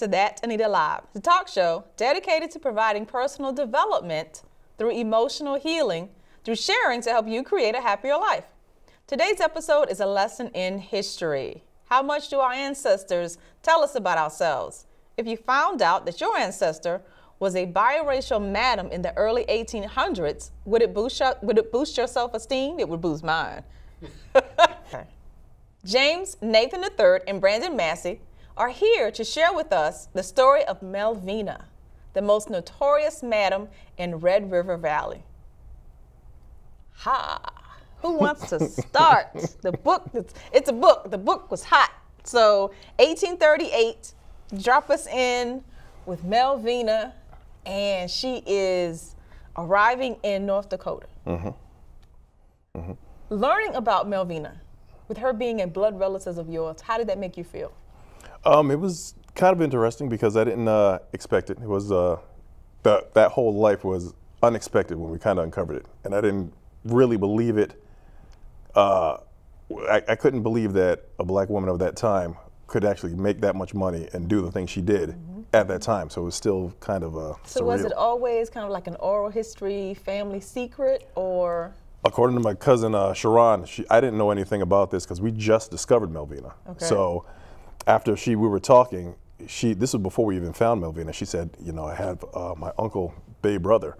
To That Anita Live, the talk show dedicated to providing personal development through emotional healing through sharing to help you create a happier life. Today's episode is a lesson in history. How much do our ancestors tell us about ourselves? If you found out that your ancestor was a biracial madam in the early 1800s, would it boost your, would it boost your self-esteem? It would boost mine. James, Nathan III, and Brandon Massey are here to share with us the story of Melvina, the most notorious madam in Red River Valley. Ha! Who wants to start? the book, it's, it's a book. The book was hot. So 1838, drop us in with Melvina, and she is arriving in North Dakota. Mm-hmm. Mm-hmm. Learning about Melvina, with her being a blood relative of yours, how did that make you feel? Um, it was kind of interesting because I didn't uh, expect it. It was uh, that that whole life was unexpected when we kind of uncovered it, and I didn't really believe it. Uh, I, I, couldn't believe that a black woman of that time could actually make that much money and do the things she did mm-hmm. at that time. So it was still kind of a. So surreal. was it always kind of like an oral history family secret, or? According to my cousin uh, Sharon, she, I didn't know anything about this because we just discovered Melvina. Okay. So after she we were talking, she this was before we even found Melvina. She said, you know, I have uh, my uncle Bay brother,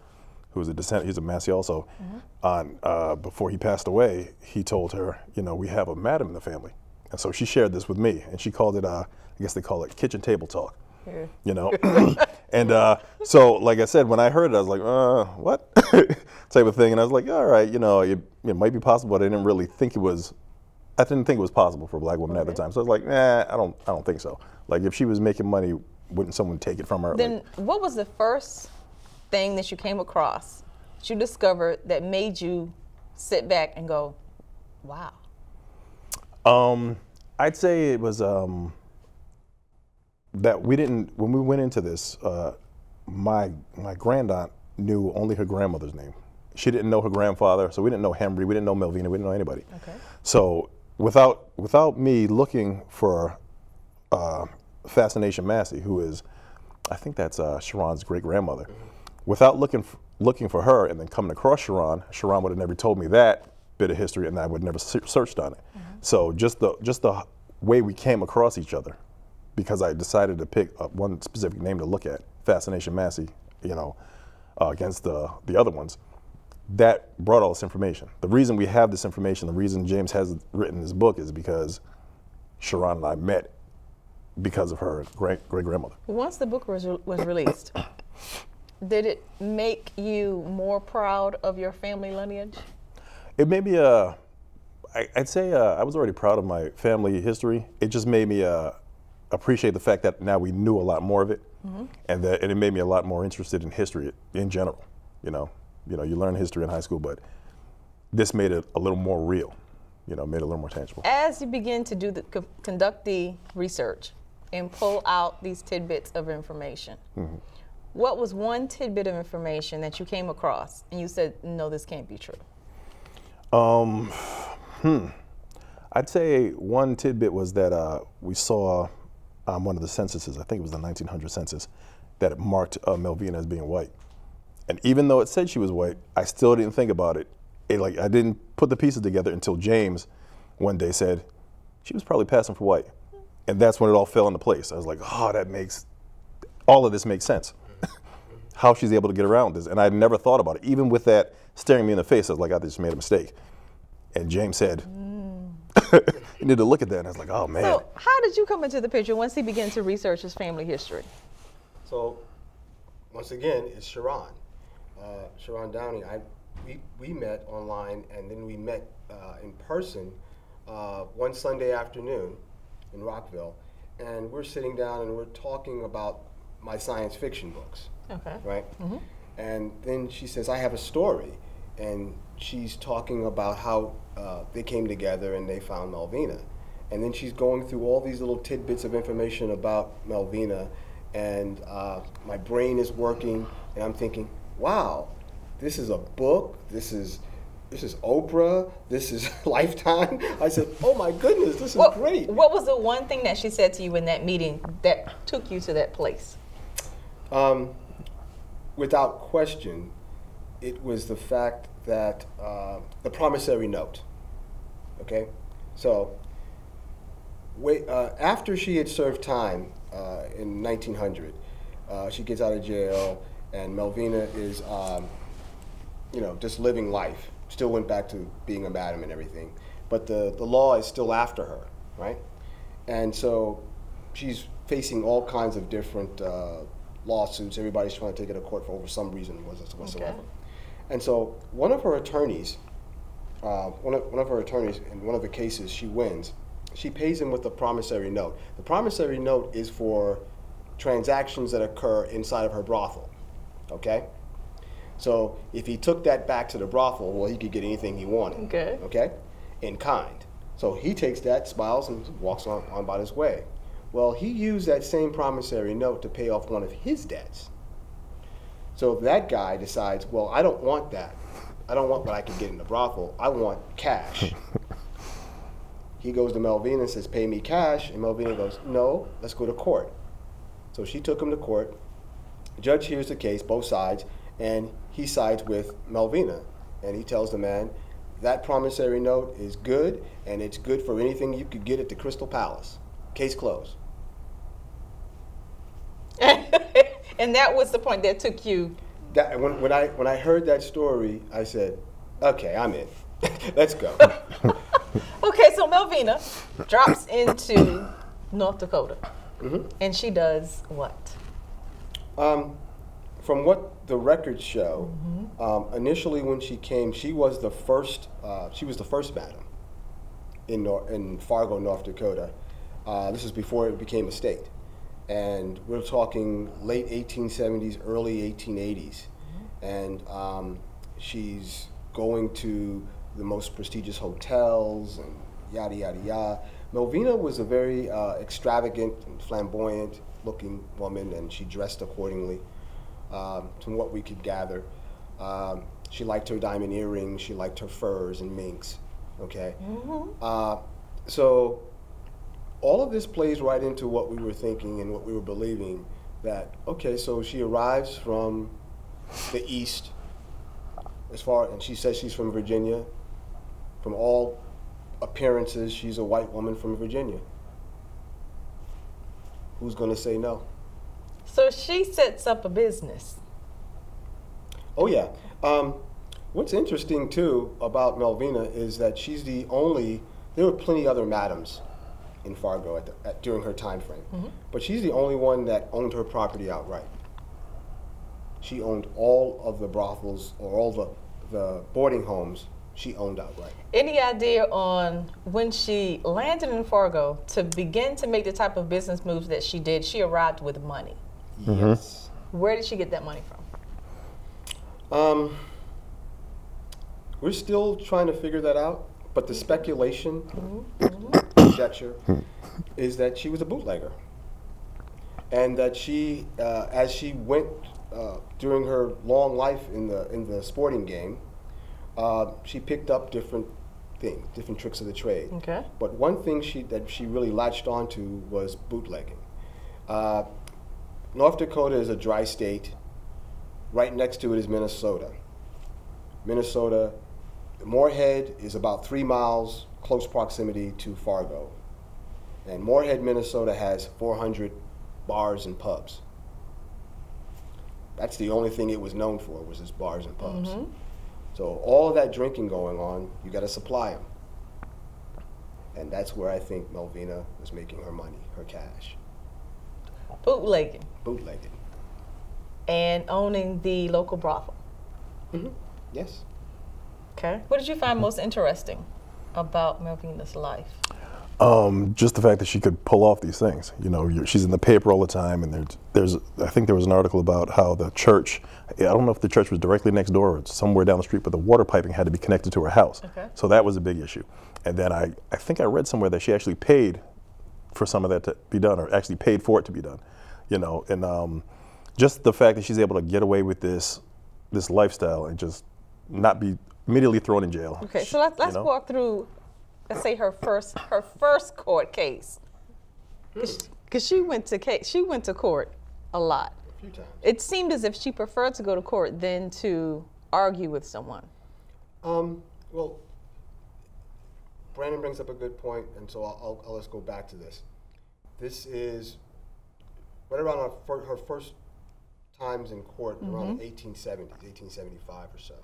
who's a descendant. He's a Massey also. Mm-hmm. On uh, before he passed away, he told her, you know, we have a madam in the family, and so she shared this with me, and she called it, uh, I guess they call it kitchen table talk. Yeah. You know, and uh, so like I said, when I heard it, I was like, uh, what type of thing, and I was like, all right, you know, it, it might be possible, but I didn't really think it was I didn't think it was possible for a black woman okay. at the time. So I was like, nah, I don't, I don't think so. Like if she was making money, wouldn't someone take it from her? Then like, what was the first thing that you came across that you discovered that made you sit back and go, wow? Um, I'd say it was um, that we didn't when we went into this. Uh, my my grandaunt knew only her grandmother's name. She didn't know her grandfather, so we didn't know Henry, we didn't know Melvina, we didn't know anybody. Okay. So without without me looking for uh, Fascination Massey, who is, I think that's uh, Sharon's great grandmother. Without looking f- looking for her and then coming across Sharon, Sharon would have never told me that bit of history, and I would never searched on it. Mm-hmm. So just the just the way we came across each other, because I decided to pick uh, one specific name to look at, Fascination Massey, you know, uh, against the the other ones that brought all this information. The reason we have this information, the reason James has written this book is because Sharon and I met because of her great great grandmother. Once the book was, re- was released, did it make you more proud of your family lineage? It made me, uh, I, would say uh, I was already proud of my family history. It just made me uh, appreciate the fact that now we knew a lot more of it, mm-hmm. and that and it made me a lot more interested in history in general. You know, you know, you learn history in high school, but this made it a little more real. You know, made it a little more tangible. As you begin to do the conduct the research and pull out these tidbits of information, mm-hmm. what was one tidbit of information that you came across and you said, "No, this can't be true"? Um, hmm. I'd say one tidbit was that uh, we saw um, one of the censuses. I think it was the 1900 census that marked uh, Melvina as being white. And even though it said she was white, I still didn't think about it. it. Like I didn't put the pieces together until James one day said she was probably passing for white, and that's when it all fell into place. I was like, oh, that makes all of this makes sense. How she's able to get around this, and I never thought about it. Even with that staring me in the face, I was like, I just made a mistake. And James said, mm. you need to look at that. And I was like, oh man. So, how did you come into the picture once he began to research his family history? So, once again, it's Sharon uh, Sharon Downey, I we, we met online and then we met uh, in person uh, one Sunday afternoon in Rockville, and we're sitting down and we're talking about my science fiction books. Okay. Right. Mm-hmm. And then she says, "I have a story," and she's talking about how uh, they came together and they found Melvina, and then she's going through all these little tidbits of information about Melvina, and uh, my brain is working, and I'm thinking, wow, this is a book. This is this is Oprah, this is Lifetime. I said, oh my goodness, this is What, great. what was the one thing that she said to you in that meeting that took you to that place? Um, without question, it was the fact that uh, the promissory note. Okay, so wait, uh, after she had served time uh, in 1900, uh, she gets out of jail, and Melvina is, um, you know, just living life. Still went back to being a madam and everything, but the the law is still after her, right? And so she's facing all kinds of different uh, lawsuits. Everybody's trying to take it to court for over some reason whatsoever. Okay. And so one of her attorneys, uh, one, of, one of her attorneys in one of the cases she wins, she pays him with a promissory note. The promissory note is for transactions that occur inside of her brothel. Okay? So if he took that back to the brothel, well, he could get anything he wanted. Okay. Okay? In kind. So he takes that, smiles, and walks on, on about his way. Well, he used that same promissory note to pay off one of his debts. So that guy decides, well, I don't want that. I don't want what I can get in the brothel. I want cash. he goes to Melvina and says, pay me cash. And Melvina goes, no, let's go to court. So she took him to court. The judge hears the case, both sides, and he sides with Melvina. And he tells the man, that promissory note is good, and it's good for anything you could get at the Crystal Palace. Case closed. and that was the point that took you. That, when, when, I, when I heard that story, I said, okay, I'm in. Let's go. Okay, so Melvina drops into North Dakota, mm-hmm. and she does what? Um, from what the records show, um, initially when she came, she was the first. Uh, she was the first madam in Nor- in Fargo, North Dakota. Uh, this is before it became a state, and we're talking late 1870s, early 1880s, and um, she's going to the most prestigious hotels and yada yada yada. Melvina was a very uh, extravagant and flamboyant looking woman, and she dressed accordingly um, from what we could gather. Um, she liked her diamond earrings. She liked her furs and minks. Okay. Uh, so all of this plays right into what we were thinking and what we were believing. That okay, so she arrives from the east, as far and she says she's from Virginia. From all appearances, she's a white woman from Virginia. Who's going to say no? So she sets up a business. Oh yeah. Um, what's interesting too about Melvina is that she's the only. There were plenty other madams in Fargo at the, at, during her time frame, but she's the only one that owned her property outright. She owned all of the brothels or all the the boarding homes. She owned outright. Any idea on when she landed in Fargo to begin to make the type of business moves that she did? She arrived with money. Yes. Where did she get that money from? Um, we're still trying to figure that out, but the speculation, conjecture, is that she was a bootlegger, and that she, uh, as she went uh, during her long life in the in the sporting game, uh, she picked up different things, different tricks of the trade. Okay. But one thing she that she really latched onto was bootlegging. Uh, North Dakota is a dry state. Right next to it is Minnesota. Minnesota, Moorhead is about three miles close proximity to Fargo. And Moorhead, Minnesota has 400 bars and pubs. That's the only thing it was known for was its bars and pubs. So all that drinking going on, you got to supply them. And that's where I think Melvina was making her money, her cash, Bootlegging bootlegging. and owning the local brothel. Mm -hmm. Yes. Okay. What did you find most interesting about Melvina's life? Um, just the fact that she could pull off these things. You know, you're, she's in the paper all the time, and there's, there's, I think there was an article about how the church, I don't know if the church was directly next door or somewhere down the street, but the water piping had to be connected to her house. Okay. So that was a big issue. And then I, I think I read somewhere that she actually paid for some of that to be done, or actually paid for it to be done. You know, and um, just the fact that she's able to get away with this, this lifestyle and just not be immediately thrown in jail. Okay, so let's, let's know? walk through, let's say her first her first court case, because she went to case she went to court a lot. A few times. It seemed as if she preferred to go to court than to argue with someone. Um, well, Brandon brings up a good point, and so I'll, I'll, I'll let's go back to this. This is right around her, fir- her first times in court, around the 1870s, 1875 or so.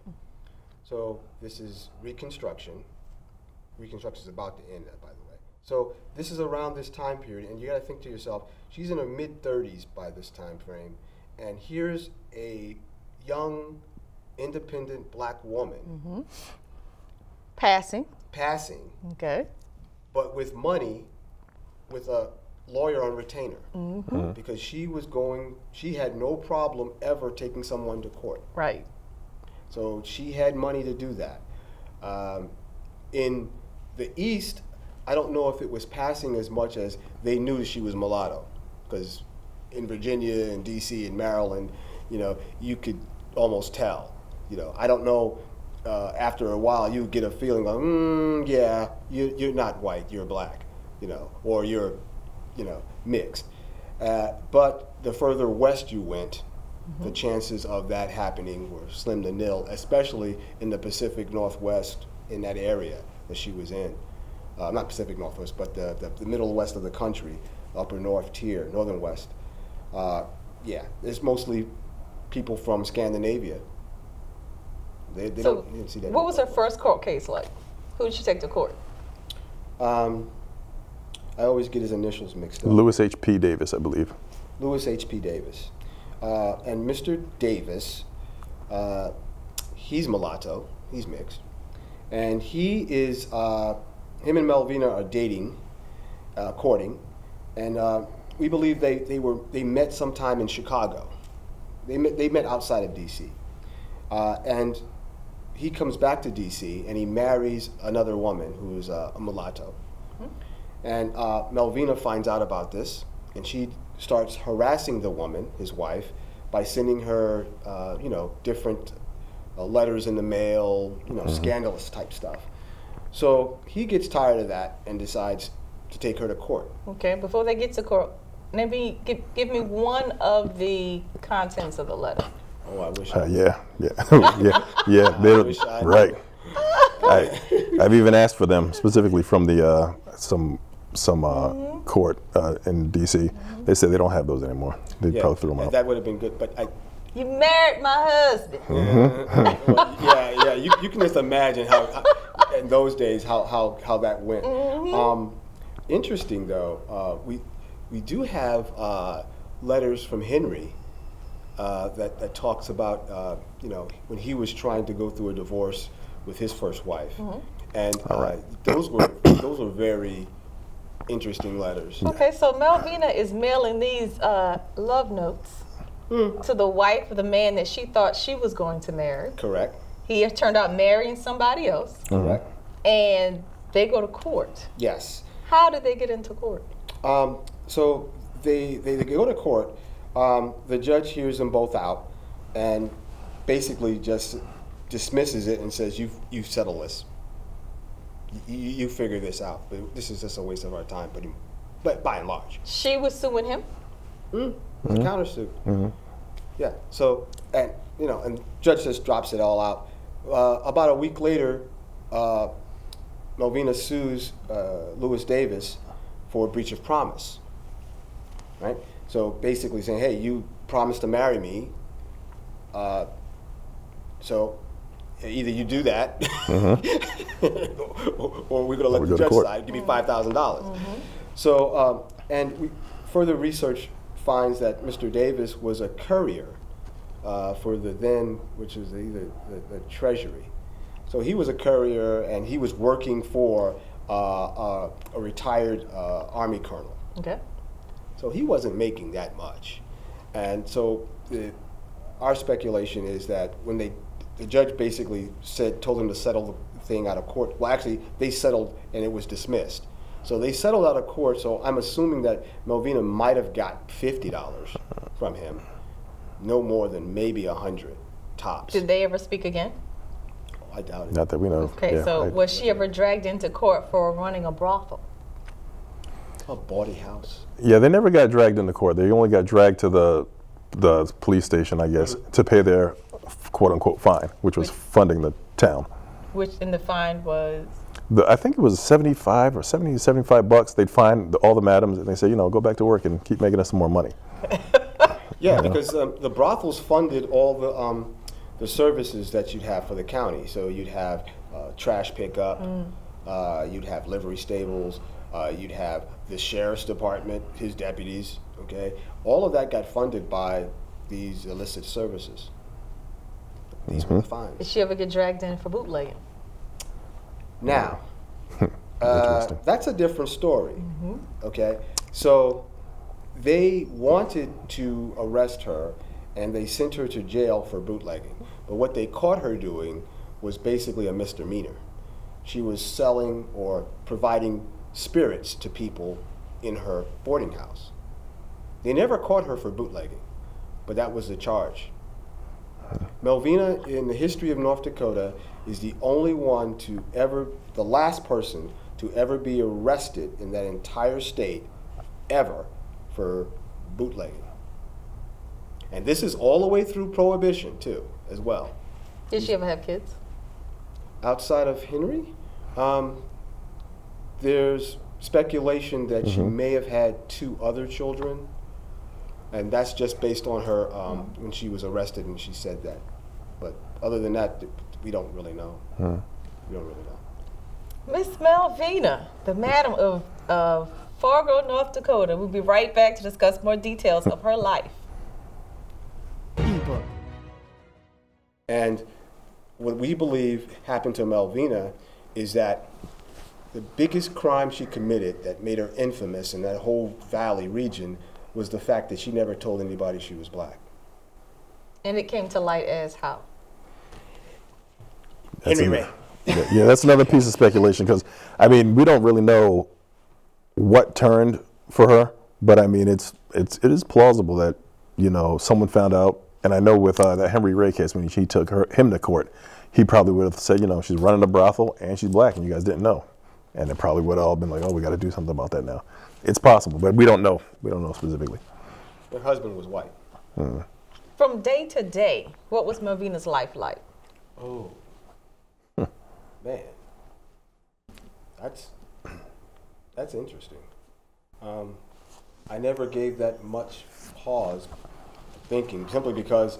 So this is Reconstruction. Reconstruction is about to end, by the way. So this is around this time period, and you got to think to yourself, she's in her mid 30s by this time frame, and here's a young, independent black woman mm-hmm. Passing. passing, Okay. but with money, with a lawyer on retainer, mm-hmm. uh-huh. because she was going, she had no problem ever taking someone to court. Right. So she had money to do that. Um, in the East, I don't know if it was passing as much as they knew she was mulatto, because in Virginia and D.C. and Maryland, you know, you could almost tell. You know, I don't know. Uh, after a while, you get a feeling like, mm, yeah, you, you're not white, you're black, you know, or you're, you know, mixed. Uh, but the further west you went, the chances of that happening were slim to nil, especially in the Pacific Northwest in that area that she was in. Uh, not Pacific Northwest, but the, the, the middle west of the country, upper north tier, northern west. Uh, yeah, it's mostly people from Scandinavia. They, they So, don't you didn't see that. what was her first court case like? Who did she take to court? Um, I always get his initials mixed up. Lewis H.P. Davis, I believe. Lewis H.P. Davis. Uh, and Mr. Davis, uh, he's mulatto, he's mixed. And he is, uh, him and Melvina are dating, uh, courting. And uh, we believe they, they, were, they met sometime in Chicago. They met, they met outside of D.C. Uh, and he comes back to D.C. and he marries another woman who's uh, a mulatto. And uh, Melvina finds out about this, and she starts harassing the woman, his wife, by sending her, uh, you know, different uh, letters in the mail, you know, scandalous type stuff. So he gets tired of that and decides to take her to court. Okay, before they get to court, maybe give, give me one of the contents of the letter. Oh, I wish. Uh, I yeah, yeah, yeah, yeah. They're, wish I right. I, I've even asked for them specifically from the uh, some some uh, court uh, in D.C. They said they don't have those anymore. They yeah, probably threw them out. That would have been good, but I, You married my husband. well, yeah, yeah. You, you can just imagine how, how in those days how how, how that went. Um, interesting though, uh, we we do have uh, letters from Henry uh, that that talks about uh, you know when he was trying to go through a divorce with his first wife, and uh, those were those were very interesting letters. Okay, so Melvina is mailing these uh, love notes to the wife of the man that she thought she was going to marry. Correct. He has turned out marrying somebody else, Correct. and they go to court. Yes. How did they get into court? Um, so they, they, they go to court. Um, the judge hears them both out and basically just dismisses it and says, "You you settle this. You, you figure this out. But this is just a waste of our time." But but by and large, She was suing him. mm, it's a countersuit. Yeah. So and you know, and judge just drops it all out. Uh, about a week later, uh, Melvina sues uh, Lewis Davis for breach of promise. Right. So basically saying, "Hey, you promised to marry me. Uh, so either you do that, or we're going to let we the go judge decide. Give me five thousand dollars." So, um, and we, further research finds that Mr. Davis was a courier uh, for the then, which is either the, the Treasury. So he was a courier, and he was working for uh, uh, a retired uh, Army colonel. Okay. So he wasn't making that much. And so the, our speculation is that when they, the judge basically said, told him to settle the thing out of court. Well, actually, they settled and it was dismissed. So they settled out of court. So I'm assuming that Melvina might have got fifty dollars from him, no more than maybe a hundred tops. Did they ever speak again? I doubt it. Not that we know. Okay, Yeah, so I- was she ever dragged into court for running a brothel? A bawdy house. Yeah, they never got dragged into court. They only got dragged to the the police station, I guess, mm-hmm. to pay their quote unquote fine, which was funding the town. Which in the fine was The, I think it was 75 or 70, 75 bucks. They'd find the, all the madams and they say, you know, go back to work and keep making us some more money. Yeah, because um, the brothels funded all the um, the services that you'd have for the county. So you'd have uh, trash pickup, uh, you'd have livery stables, uh, you'd have the sheriff's department, his deputies. Okay, all of that got funded by these illicit services. These were the did she ever get dragged in for bootlegging? Now, uh, that's a different story. Okay, so they wanted to arrest her and they sent her to jail for bootlegging. But what they caught her doing was basically a misdemeanor. She was selling or providing spirits to people in her boarding house. They never caught her for bootlegging, but that was the charge. Melvina, in the history of North Dakota, is the only one to ever, the last person to ever be arrested in that entire state, ever, for bootlegging. And this is all the way through Prohibition, too, as well. Did she ever have kids? Outside of Henry, um, there's speculation that she may have had two other children, and that's just based on her um, when she was arrested and she said that. But other than that, we don't really know. We don't really know. Miss Melvina, the madam of, of Fargo, North Dakota. We'll be right back to discuss more details of her life. ebook. And what we believe happened to Melvina is that the biggest crime she committed that made her infamous in that whole valley region was the fact that she never told anybody she was black. And it came to light as how? That's Henry a- Ray. Yeah, yeah, that's another piece of speculation because, I mean, we don't really know what turned for her, but I mean, it's it's it is plausible that you know someone found out, and I know with uh, that Henry Ray case when he took her him to court, he probably would have said, you know, she's running a brothel and she's black, and you guys didn't know, and it probably would have all been like, oh, we got to do something about that now. It's possible, but we don't know. We don't know specifically. Her husband was white. From day to day, what was Melvina's life like? Oh. Man. That's that's interesting. Um, I never gave that much pause thinking, simply because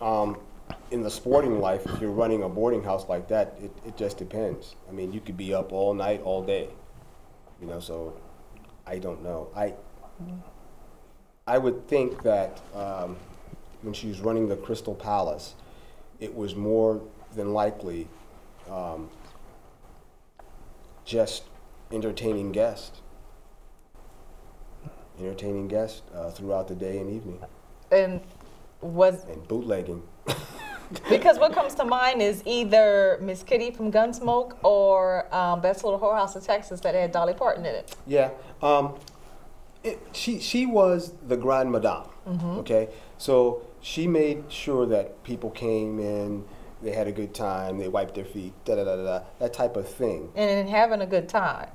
um, in the sporting life, if you're running a boarding house like that, it, it just depends. I mean, you could be up all night, all day. You know, so I don't know. I I would think that um, when she was running the Crystal Palace, it was more than likely um, just entertaining guests. Entertaining guests uh, throughout the day and evening, And was and bootlegging. because what comes to mind is either Miss Kitty from Gunsmoke or um, Best Little Whorehouse of Texas that had Dolly Parton in it. Yeah. Um, it, she she was the grand madame. Okay, so she made sure that people came in, they had a good time, they wiped their feet, da da da da, da that type of thing. And in having a good time,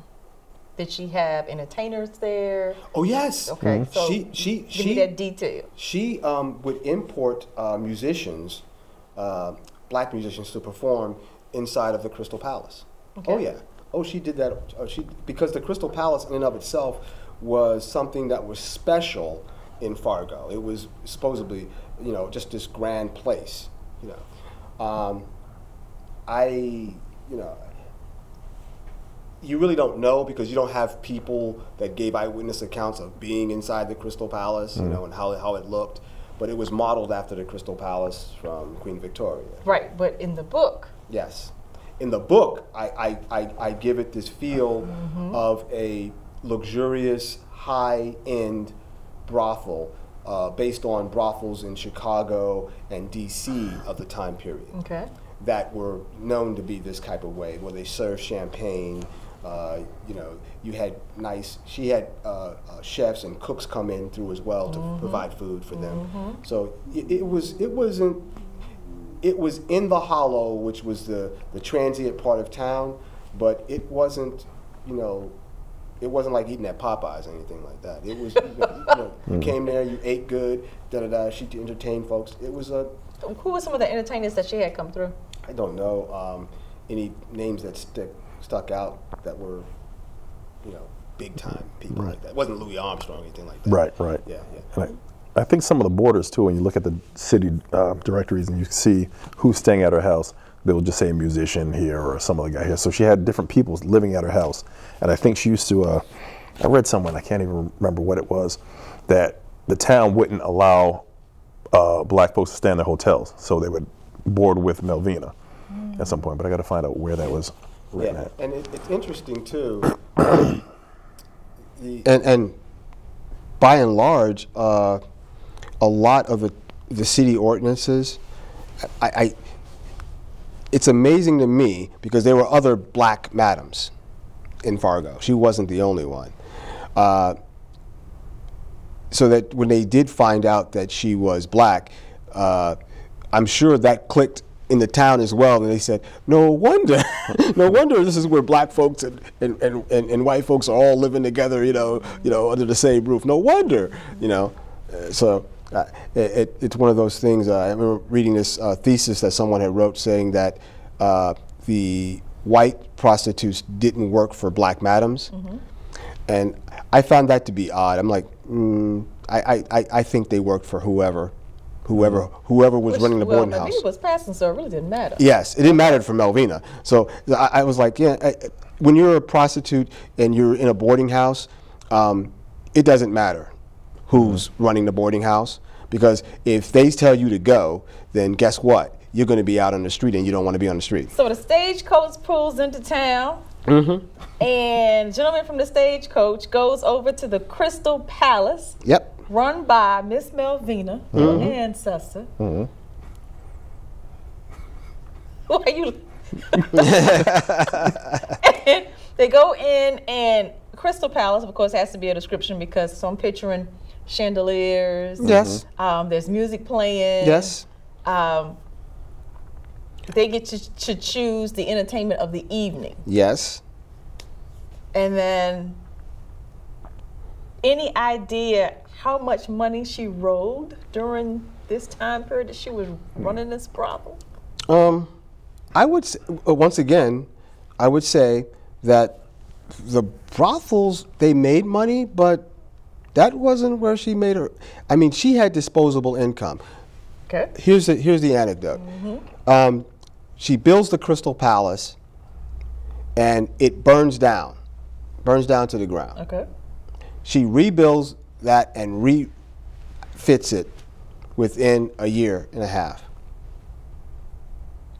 did she have entertainers there? Oh yes. Okay, so she she give she me that detail. She um, would import uh, musicians, uh, black musicians, to perform inside of the Crystal Palace. Oh yeah. Oh, she did that. Oh, she because the Crystal Palace in and of itself was something that was special in Fargo. It was supposedly, you know, just this grand place. You know, um, I, you know, you really don't know because you don't have people that gave eyewitness accounts of being inside the Crystal Palace, you know, and how, how it looked. But it was modeled after the Crystal Palace from Queen Victoria. Right, but in the book, Yes. In the book, I, I, I, I give it this feel of a luxurious, high end brothel uh, based on brothels in Chicago and D.C. of the time period okay. that were known to be this type of way, where they serve champagne. Uh, you know, you had nice. She had uh, uh, chefs and cooks come in through as well to provide food for them. So it, it was it wasn't it was in the hollow, which was the, the transient part of town, but it wasn't, you know, it wasn't like eating at Popeyes or anything like that. It was, you, know, you, know, you came there, you ate good, da da da. She entertained folks. It was a, Who were some of the entertainers that she had come through? I don't know um, any names that stick stuck out that were, you know, big time people like that. It wasn't Louis Armstrong or anything like that. Right, right. Yeah, yeah. I, I think some of the borders too. When you look at the city uh, directories and you see who's staying at her house, they will just say a musician here or some other guy here. So she had different people living at her house, and I think she used to. Uh, I read somewhere, I can't even remember what it was, that the town wouldn't allow uh, black folks to stay in their hotels, so they would board with Melvina at some point. But I got to find out where that was written Yeah, and it, it's interesting too. the, and and by and large, uh, a lot of the, the city ordinances, I, I, it's amazing to me because there were other black madams in Fargo. She wasn't the only one. Uh, so that when they did find out that she was black, uh, I'm sure that clicked in the town as well, and they said, "No wonder, no wonder this is where black folks and, and, and, and, white folks are all living together, you know, you know, under the same roof. No wonder, you know." Uh, so uh, it, it, it's one of those things. Uh, I remember reading this uh, thesis that someone had wrote saying that uh, the white prostitutes didn't work for black madams. And I found that to be odd. I'm like, mm, I, I, I think they worked for whoever, whoever, whoever was running the well, boarding house. was passing, so it really didn't matter. Yes, it didn't matter for Melvina. So I, I was like, yeah, I, when you're a prostitute and you're in a boarding house, um, it doesn't matter who's running the boarding house because if they tell you to go, then guess what? You're going to be out on the street and you don't want to be on the street. So the stagecoach pulls into town, Mm-hmm. and gentleman from the stagecoach goes over to the Crystal Palace, Yep. Run by Miss Melvina, Mm-hmm. her ancestor. Why you? and they go in, and Crystal Palace, of course, has to be a description because so I'm picturing chandeliers. Yes. Um, there's music playing. Yes. Um, they get to, to choose the entertainment of the evening. Yes. And then, any idea how much money she rolled during this time period that she was running this brothel? Um, I would s- uh, once again, I would say that the brothels they made money, but that wasn't where she made her. I mean, she had disposable income. Okay. Here's the here's the anecdote. Um, she builds the Crystal Palace, and it burns down, burns down to the ground. Okay. She rebuilds that and refits it within a year and a half.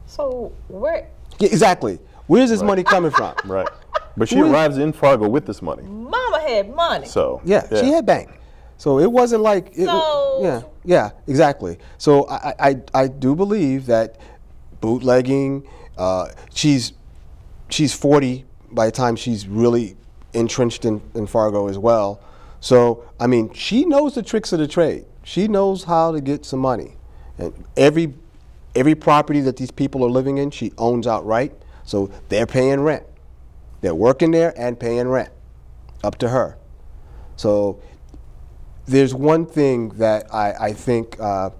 So where? Yeah, exactly. Where's this money coming from? Right. But she Who is- arrives in Fargo with this money. Mama had money. So Yeah, she had bank. So it wasn't like it, So- yeah, yeah, exactly. So I, I, I do believe that bootlegging. Uh, she's she's 40 by the time she's really entrenched in, in Fargo as well. So I mean, she knows the tricks of the trade. She knows how to get some money, and every every property that these people are living in, she owns outright. So they're paying rent. They're working there and paying rent, up to her. So there's one thing that I, I think, uh,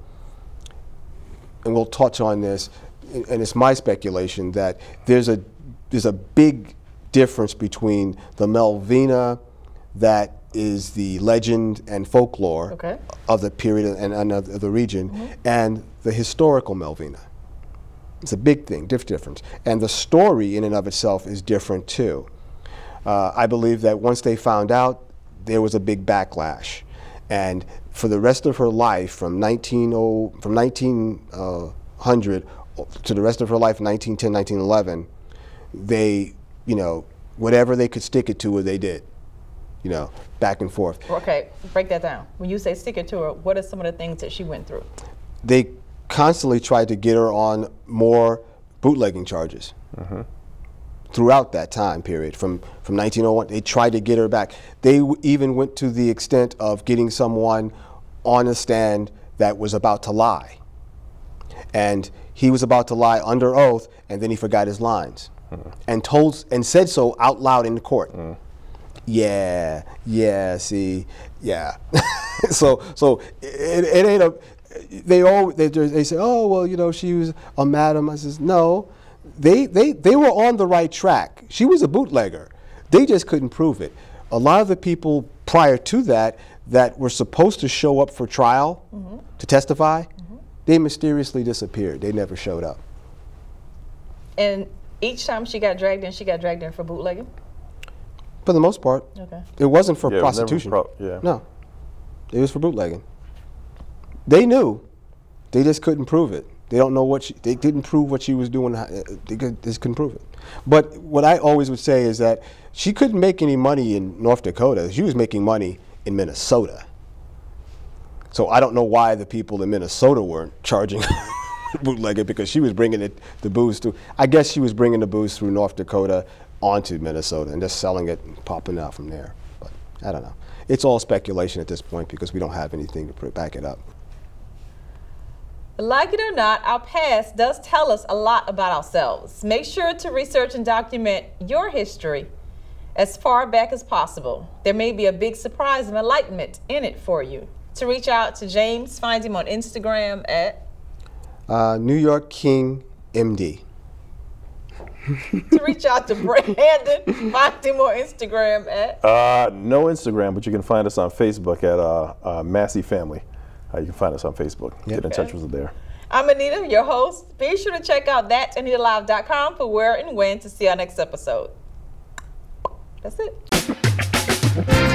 and we'll touch on this, and it's my speculation that there's a there's a big difference between the Melvina that is the legend and folklore Okay. of the period and, and of the region, and the historical Melvina. It's a big thing, diff difference. And the story in and of itself is different too. Uh, I believe that once they found out, there was a big backlash. And for the rest of her life, from 190, from 1900 to the rest of her life, 1910, 1911, they, you know, whatever they could stick it to, they did. You know, back and forth. Okay, break that down. When you say stick it to her, what are some of the things that she went through? they constantly tried to get her on more bootlegging charges mm-hmm. throughout that time period from, from 1901 they tried to get her back they w- even went to the extent of getting someone on a stand that was about to lie and he was about to lie under oath, and then he forgot his lines, mm-hmm. and told and said so out loud in the court. Mm. Yeah, yeah. See, yeah. so, so it, it ain't a. They all they, they say, oh well, you know, she was a madam. I says, no, they they they were on the right track. She was a bootlegger. They just couldn't prove it. A lot of the people prior to that that were supposed to show up for trial mm-hmm. to testify, mm-hmm. they mysteriously disappeared. They never showed up. And each time she got dragged in, she got dragged in for bootlegging. For the most part, Okay. it wasn't for Yeah, it was never prostitution. pro- yeah. No, it was for bootlegging. They knew, they just couldn't prove it. They don't know what she. They didn't prove what she was doing. uh, They could, just couldn't prove it. But what I always would say is that she couldn't make any money in North Dakota. She was making money in Minnesota. So I don't know why the people in Minnesota weren't charging bootlegger because she was bringing it the booze to. I guess she was bringing the booze through North Dakota onto Minnesota and just selling it and popping out from there. But I don't know. It's all speculation at this point because we don't have anything to back it up. Like it or not, our past does tell us a lot about ourselves. Make sure to research and document your history as far back as possible. There may be a big surprise of enlightenment in it for you. To reach out to James, find him on Instagram at. Uh, New York King MD. To reach out to Brandon, find him on Instagram at. Uh, no Instagram, but you can find us on Facebook at uh, uh, Massey Family. Uh, you can find us on Facebook. Get in touch with us there. I'm Anita, your host. Be sure to check out thatanitalive.com for where and when to see our next episode. That's it.